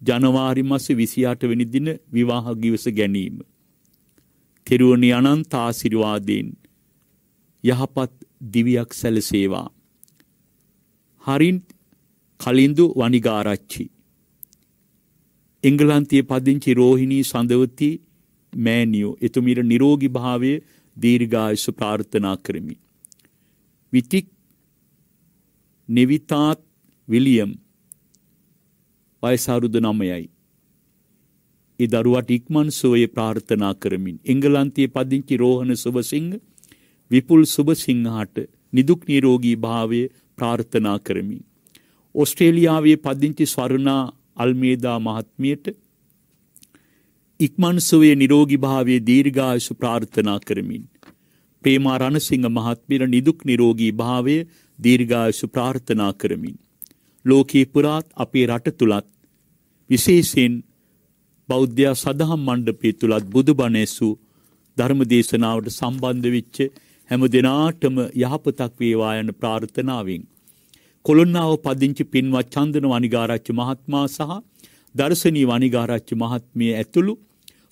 ජනවාරි මස විසියාට වෙනි දින විවාහ ගිවස ගැනීම. තෙරුවනි අනන්ත ආශිර්වාදයෙන් යහපත් දිවියක් සැලසේවා. හරින් කලින්දු වනිගාරච්චි. එංගලන්තයේ පදිංචි රෝහිණී සඳවති මෑනියෝ එතුමිට නිරෝගී භාවය දීර්ඝායුෂ ප්‍රාර්ථනා කරමි. විතික් නෙවිතාත් විලියම් වයසාරුද නමයයි. ඒ දරුවට ඉක්මන් සෝය ප්‍රාර්ථනා කරමින් එංගලන්තයේ පදිංචි රෝහණ සුභසිංහ විපුල් සුභසිංහට නිදුක් නිරෝගී භාවය ප්‍රාර්ථනා කරමින්. ඔස්ට්‍රේලියාවේ පදිංචි ස්වර්ණා අල්මේදා මහත්මියට ඉක්මන් සුවේ නිරෝගී භාවයේ දීර්ඝායුෂ ප්‍රාර්ථනා කරමින්. ප්‍රේමා රණසිංහ මහත්මියට නිදුක් නිරෝගී භාවය දීර්ඝායුෂ ප්‍රාර්ථනා කරමින්. ලෝකයේ පුරාත් අපේ රට තුලත් විශේෂයෙන් බෞද්ධ සදහම් මණ්ඩපය තුලත් බුදුබණ ඇසූ ධර්ම දේශනාවට සම්බන්ධ වෙච්ච හැම දිනාටම යහපතක් වේවා යන ප්‍රාර්ථනාවෙන් කොළොන්නාව පදිංචි පින්වත් චන්දන වනිගාරච්චි මහත්මයා සහ දර්ශනී වනිගාරච්චි මහත්මිය ඇතුළු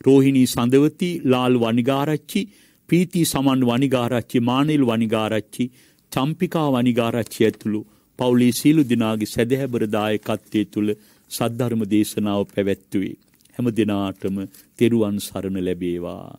රෝහිණී සඳවති ලාල් වනිගාරච්චි පීති සමන් වනිගාරච්චි මානෙල් වනිගාරච්චි චම්පිකා වනිගාරච්චි ඇතුළු පවුලේ සීලු දිනාගේ සැදැහැබර දායකත්වයේ තුල සද්ධර්ම දේශනාව පැවැත්වුවේ. හැම දිනාටම තෙරුවන් සරණ ලැබේවා.